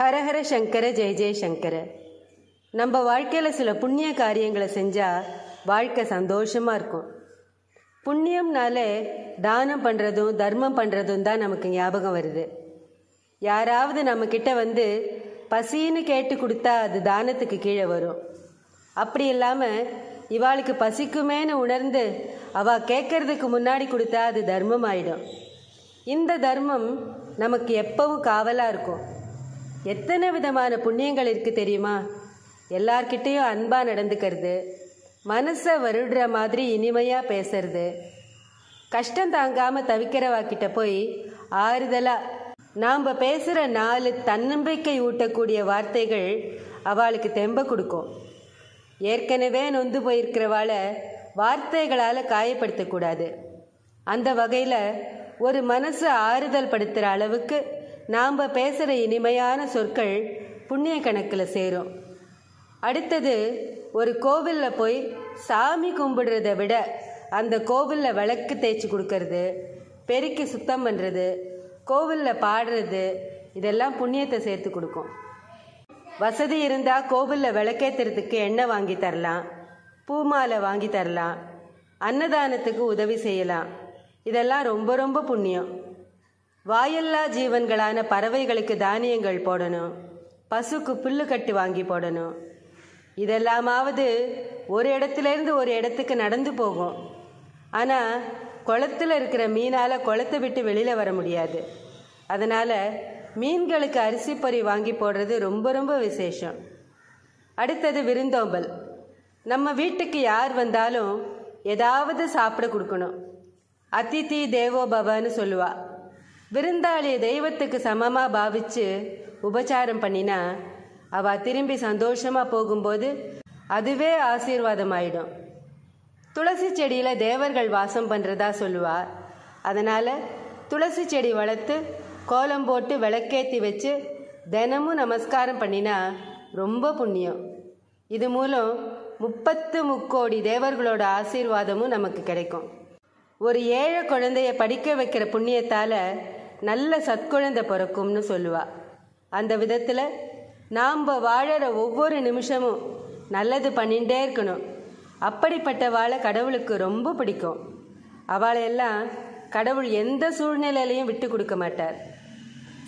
ஹரஹர சங்கர ஜெய ஜெயசங்கர நம்ம வாழ்க்கையில் சில புண்ணிய காரியங்களை செஞ்சால் வாழ்க்கை சந்தோஷமாக இருக்கும். புண்ணியம்னாலே தானம் பண்ணுறதும் தர்மம் பண்ணுறதும் தான் நமக்கு ஞாபகம் வருது. யாராவது நம்மக்கிட்ட வந்து பசின்னு கேட்டு கொடுத்தா அது தானத்துக்கு கீழே வரும். அப்படி இல்லாமல் இவாளுக்கு பசிக்குமேன்னு உணர்ந்து அவள் கேட்கறதுக்கு முன்னாடி கொடுத்தா அது தர்மம் ஆயிடும் இந்த தர்மம் நமக்கு எப்பவும் காவலாக இருக்கும். எத்தனை விதமான புண்ணியங்கள் இருக்குது தெரியுமா? எல்லார்கிட்டேயும் அன்பாக நடந்துக்கிறது மனசை வருடுற மாதிரி இனிமையாக பேசுறது கஷ்டம் தாங்காமல் தவிக்கிறவா கிட்ட போய் ஆறுதலாக நாம் பேசுகிற நாலு தன்னம்பிக்கை ஊட்டக்கூடிய வார்த்தைகள் அவளுக்கு தெம்ப கொடுக்கும். ஏற்கனவே நொந்து போயிருக்கிறவாளை வார்த்தைகளால் காயப்படுத்தக்கூடாது. அந்த வகையில் ஒரு மனசு ஆறுதல் படுத்துகிற அளவுக்கு நாம் பேசுகிற இனிமையான சொற்கள் புண்ணிய கணக்கில் சேரும். அடுத்தது ஒரு கோவிலில் போய் சாமி கும்பிடுறத விட அந்த கோவிலில் விளக்கு தேய்ச்சி கொடுக்கறது பெருக்கி சுத்தம் பண்ணுறது கோவிலில் பாடுறது இதெல்லாம் புண்ணியத்தை சேர்த்து கொடுக்கும். வசதி இருந்தால் கோவிலில் விளக்கேற்றுறதுக்கு எண்ணெய் வாங்கி தரலாம் பூமாலை வாங்கி தரலாம் அன்னதானத்துக்கு உதவி செய்யலாம். இதெல்லாம் ரொம்ப ரொம்ப புண்ணியம். வாயல்லா ஜீவன்களான பறவைகளுக்கு தானியங்கள் போடணும். பசுக்கு புல்லு கட்டி வாங்கி போடணும். இதெல்லாமாவது ஒரு இடத்துலேருந்து ஒரு இடத்துக்கு நடந்து போகும். ஆனால் குளத்தில் இருக்கிற மீனால் குளத்தை விட்டு வெளியில் வர முடியாது. அதனால் மீன்களுக்கு அரிசி பொறி வாங்கி போடுறது ரொம்ப ரொம்ப விசேஷம். அடுத்தது விருந்தோம்பல். நம்ம வீட்டுக்கு யார் வந்தாலும் ஏதாவது சாப்பிட கொடுக்கணும். அதிதி தேவோ பவன்னு விருந்தாளியை தெய்வத்துக்கு சமமாக பாவிச்சு உபச்சாரம் பண்ணினா அவ திரும்பி சந்தோஷமாக போகும்போது அதுவே ஆசீர்வாதம் ஆயிடும் துளசி செடியில் தேவர்கள் வாசம் பண்ணுறதா சொல்லுவா. அதனால் துளசி செடி வளர்த்து கோலம் போட்டு விளக்கேற்றி வச்சு தினமும் நமஸ்காரம் பண்ணினா ரொம்ப புண்ணியம். இது மூலம் முப்பத்து முக்கோடி தேவர்களோட ஆசீர்வாதமும் நமக்கு கிடைக்கும். ஒரு ஏழை குழந்தைய படிக்க வைக்கிற புண்ணியத்தால் நல்ல சத்குழந்தை பிறக்கும்னு சொல்லுவா. அந்த விதத்தில் நாம் வாழற ஒவ்வொரு நிமிஷமும் நல்லது பண்ணிகிட்டே இருக்கணும். அப்படிப்பட்ட வாழை கடவுளுக்கு ரொம்ப பிடிக்கும். அவளையெல்லாம் கடவுள் எந்த சூழ்நிலையிலையும் விட்டு கொடுக்க மாட்டார்.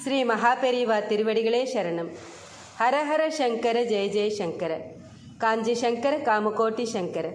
ஸ்ரீ மகாபெரிவா திருவடிகளே சரணம். ஹரஹர சங்கர ஜெய ஜெய சங்கர. காஞ்சி சங்கர காமகோட்டி சங்கர.